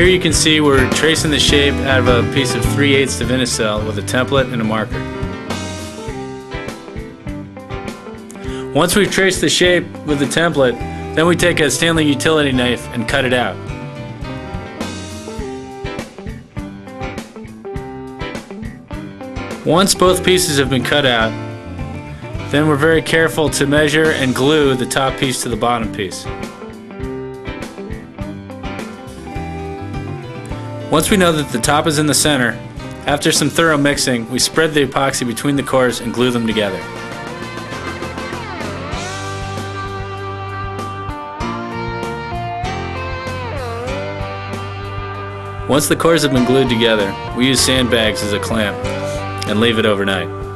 Here you can see we're tracing the shape out of a piece of 3 8 Divinycell with a template and a marker. Once we've traced the shape with the template, then we take a Stanley utility knife and cut it out. Once both pieces have been cut out, then we're very careful to measure and glue the top piece to the bottom piece. Once we know that the top is in the center, after some thorough mixing, we spread the epoxy between the cores and glue them together. Once the cores have been glued together, we use sandbags as a clamp and leave it overnight.